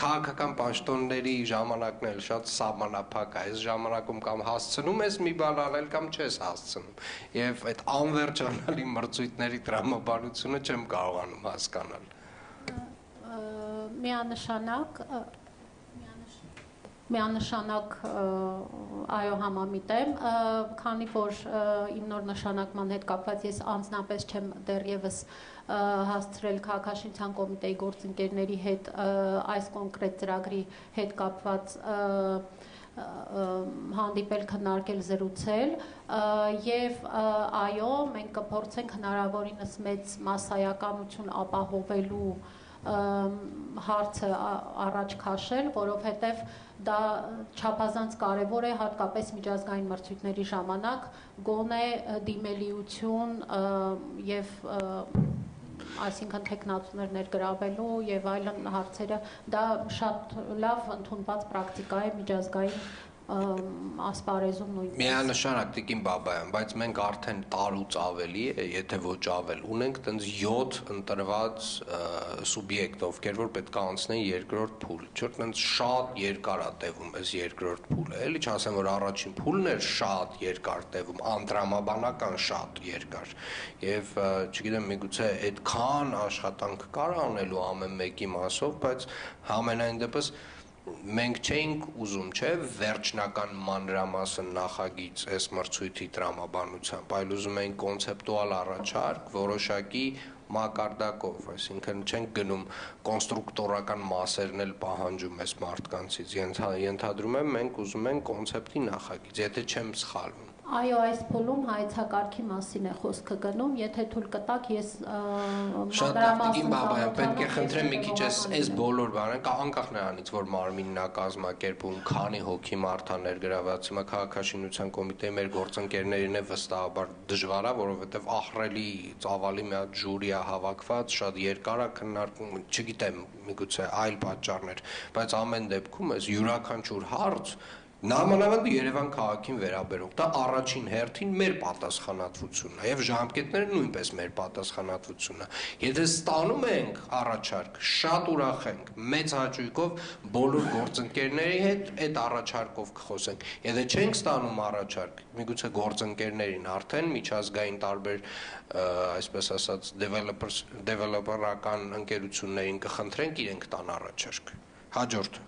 քաղաքական պաշտոնների ժամանակն էլ շատ սահմանափակ է այս ժամանակում կամ հասցնում ես մի բան արել կամ չես հասցնում եւ այդ անվերջանալի մրցույթների տրամաբանությունը չեմ կարողանում հասկանալ միանշանակ միանշանակ այո համամիտ եմ, քանի որ իմ նոր նշանակման հետ կապված ես անձնապես չեմ դեռևս հասցրել քաղաքաշինության կոմիտեի գործընկերների հետ այս կոնկրետ ծրագրի հետ կապված հանդիպել, քննարկել, զրուցել եւ այո, մենք կփորձենք հնարավորինս մեծ massայականություն ապահովելու հարցը առաջ քաշել, որովհետեւ դա չափազանց կարևոր է հատկապես միջազգային մրցույթների ժամանակ գոնե դիմելիություն եւ այսինքն տեխնացուներ ներգրավելու եւ այլն հարցերը դա շատ լավ ընդունված պրակտիկա է միջազգային ասպարեզում նույնպես։ Միանշանակ Տիկին Բաբայան, բայց մենք արդեն տարուց ավելի, եթե ոչ ավել, ունենք տենց 7 ընտրված սուբյեկտ, ովքեր որ պետք է անցնեն երկրորդ փուլ։ Չէ՞ տենց շատ երկար է տևում այս երկրորդ փուլը, էլի չասեմ որ առաջին փուլն էր շատ երկար տևում, անդրամաբանական շատ երկար։ Եվ չգիտեմ, միգուցե այդքան աշխատանք կար անելու ամեն մեկի մասով, բայց համենայն դեպս մենք չէինք ուզում, չէ, վերջնական մանրամասն նախագիծ այս մրցույթի տրամաբանությամբ, այլ ուզում էինք կոնցեպտուալ առաջարկ, որոշակի մակարդակով, այսինքն չենք գնում կոնստրուկտորական մասերն էլ պահանջում այս մարդկանցից։ Ենթադրում եմ մենք ուզում ենք կոնցեպտի նախագիծ, եթե չեմ սխալվում։ Այո, այս փուլում հայեցակարգի մասին է խոսքը գնում, եթե թույլ կտակ, ես մանրամասն բաբայան, պետք է խնդրեմ մի քիչ այս այս բոլոր բանը, կա անկախ նրանից, որ մարմինն է կազմակերպում, քանի հոգի մարդա ներգրաված, հիմա քաղաքաշինության կոմիտեի մեր գործընկերներին է վստահաբար դժվար է, որովհետև ահռելի ծավալի մի հատ ժյուրի է հավաքված, շատ երկար է քննարկում, չգիտեմ, միգուցե այլ պատճառներ, բայց ամեն դեպքում այս յուրաքանչյուր հարց Նամանավանդ Երևան քաղաքին վերաբերող դա առաջին հերթին մեր պատասխանատվությունն է եւ ժամկետները նույնպես մեր պատասխանատվությունն է։ Եթե ստանում ենք առաջարկ, շատ ուրախ ենք, մեծ հաճույքով բոլոր գործընկերների հետ այդ առաջարկով կխոսենք։ Եթե չենք ստանում առաջարկ, միգուցե գործընկերներին արդեն միջազգային տարբեր այսպես ասած developers developer-ական ընկերություններին կխնդրենք իրենք տան առաջարկ։ Հաջորդ